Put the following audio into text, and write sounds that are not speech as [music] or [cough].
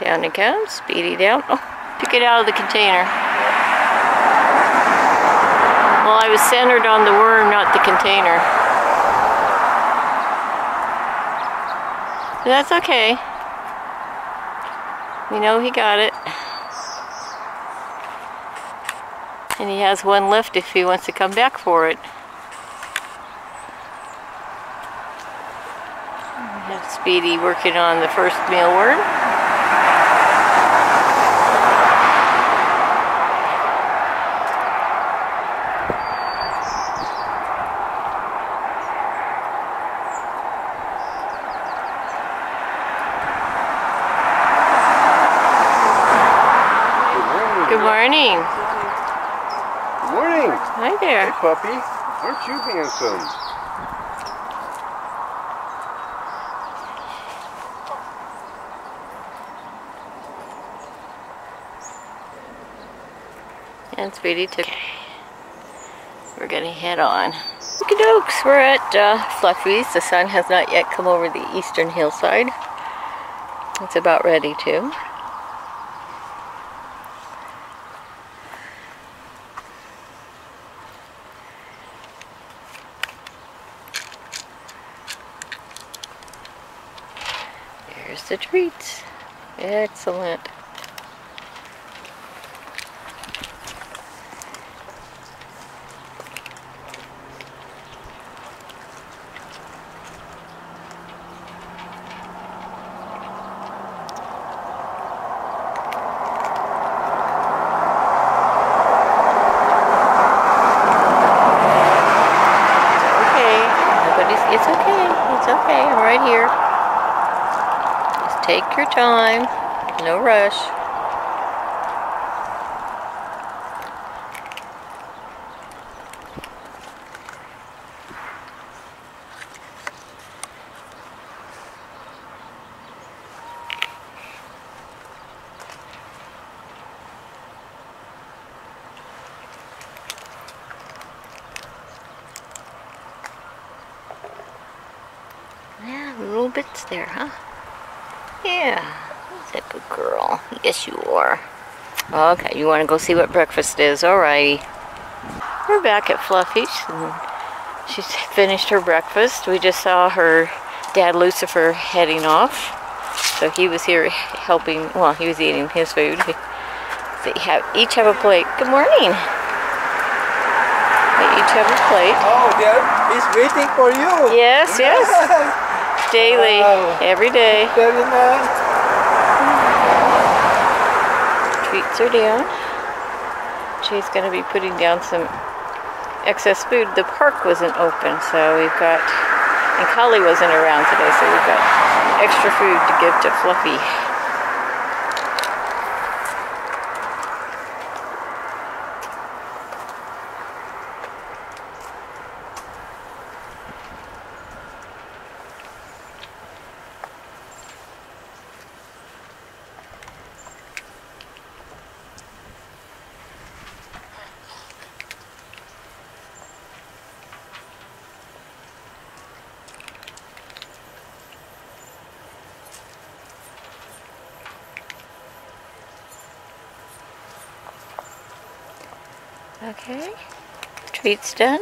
Down it comes. Speedy down. Oh, took it out of the container. Well, I was centered on the worm, not the container. But that's okay. We know he got it. And he has one left if he wants to come back for it. We have Speedy working on the first mealworm. Good morning. Good morning. Hi Hey, there. puppy. Aren't you handsome? And Speedy took. We're gonna head on. Okie dokes, we're at uh, Fluffy's. The sun has not yet come over the eastern hillside. It's about ready to. Here's the treats. Excellent. it's okay. It's okay. I'm right here. Take your time. No rush. Yeah, little bits there, huh? Yeah, that's a good girl. Yes, you are. Okay, you want to go see what breakfast is? Alrighty. We're back at Fluffy's. And she's finished her breakfast. We just saw her dad Lucifer heading off. So he was here helping. Well, he was eating his food. They have each have a plate. Good morning. They each have a plate. Oh, there is waiting for you. Yes, yes. [laughs] Daily, Wow. every day. Very nice. Treats are down. She's going to be putting down some excess food. The park wasn't open, so we've got, and Kali wasn't around today, so we've got extra food to give to Fluffy. Okay, treats done.